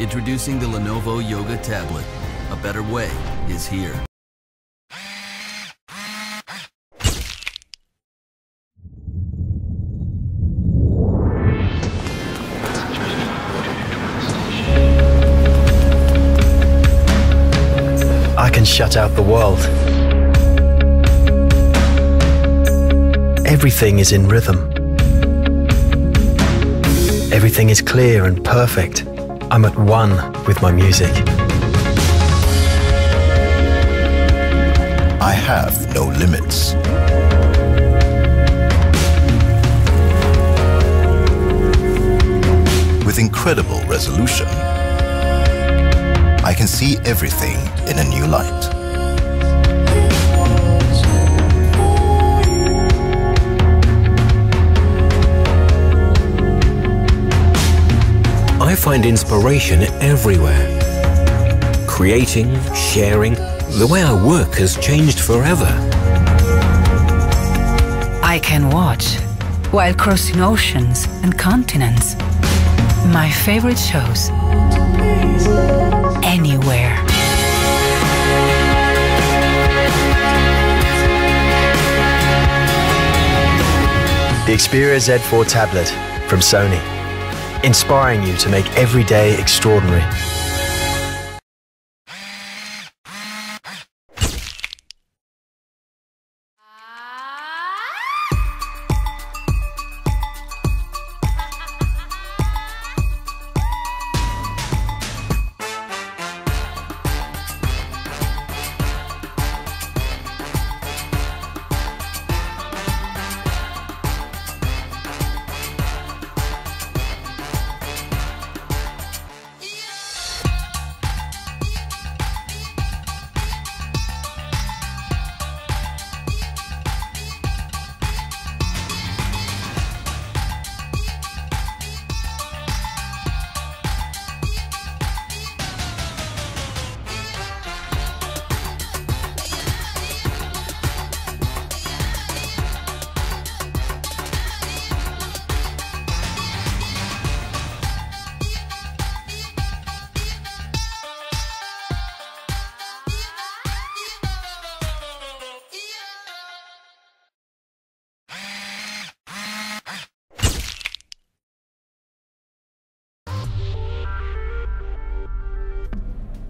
Introducing the Lenovo Yoga Tablet. A better way is here. I can shut out the world. Everything is in rhythm. Everything is clear and perfect. I'm at one with my music. I have no limits. With incredible resolution, I can see everything in a new light. Find inspiration everywhere. Creating, sharing, the way I work has changed forever. I can watch while crossing oceans and continents. My favorite shows. Anywhere. The Xperia Z4 tablet from Sony, inspiring you to make every day extraordinary.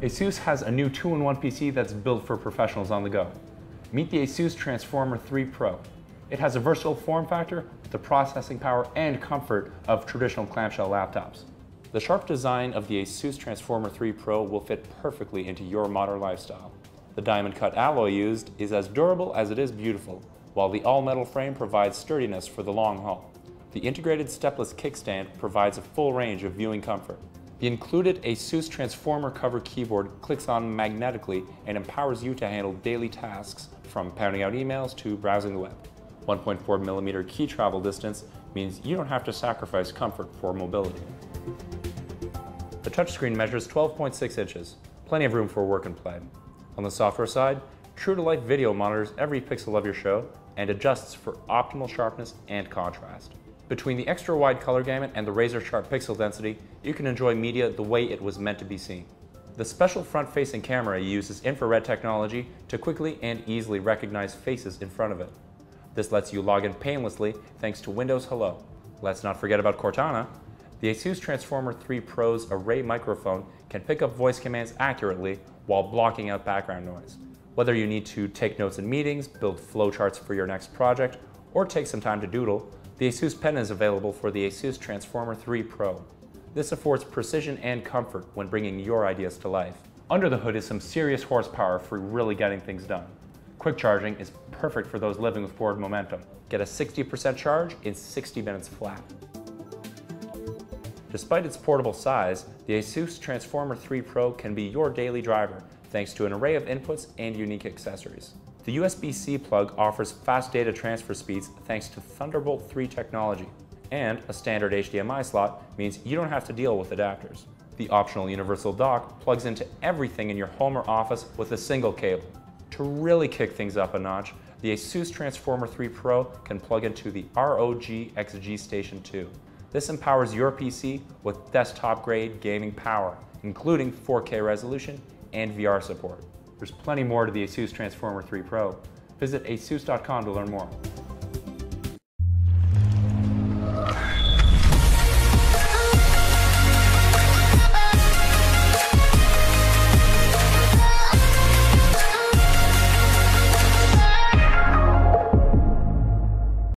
ASUS has a new two-in-one PC that's built for professionals on the go. Meet the ASUS Transformer 3 Pro. It has a versatile form factor with the processing power and comfort of traditional clamshell laptops. The sharp design of the ASUS Transformer 3 Pro will fit perfectly into your modern lifestyle. The diamond cut alloy used is as durable as it is beautiful, while the all-metal frame provides sturdiness for the long haul. The integrated stepless kickstand provides a full range of viewing comfort. The included ASUS Transformer cover keyboard clicks on magnetically and empowers you to handle daily tasks from pounding out emails to browsing the web. 1.4 millimeter key travel distance means you don't have to sacrifice comfort for mobility. The touchscreen measures 12.6 inches, plenty of room for work and play. On the software side, Tru2Life Video monitors every pixel of your show and adjusts for optimal sharpness and contrast. Between the extra wide color gamut and the razor sharp pixel density, you can enjoy media the way it was meant to be seen. The special front-facing camera uses infrared technology to quickly and easily recognize faces in front of it. This lets you log in painlessly thanks to Windows Hello. Let's not forget about Cortana. The ASUS Transformer 3 Pro's array microphone can pick up voice commands accurately while blocking out background noise. Whether you need to take notes in meetings, build flowcharts for your next project, or take some time to doodle, the ASUS Pen is available for the ASUS Transformer 3 Pro. This affords precision and comfort when bringing your ideas to life. Under the hood is some serious horsepower for really getting things done. Quick charging is perfect for those living with forward momentum. Get a 60% charge in 60 minutes flat. Despite its portable size, the ASUS Transformer 3 Pro can be your daily driver thanks to an array of inputs and unique accessories. The USB-C plug offers fast data transfer speeds thanks to Thunderbolt 3 technology, and a standard HDMI slot means you don't have to deal with adapters. The optional universal dock plugs into everything in your home or office with a single cable. To really kick things up a notch, the ASUS Transformer 3 Pro can plug into the ROG XG Station 2. This empowers your PC with desktop-grade gaming power including 4K resolution and VR support. There's plenty more to the ASUS Transformer 3 Pro. Visit asus.com to learn more.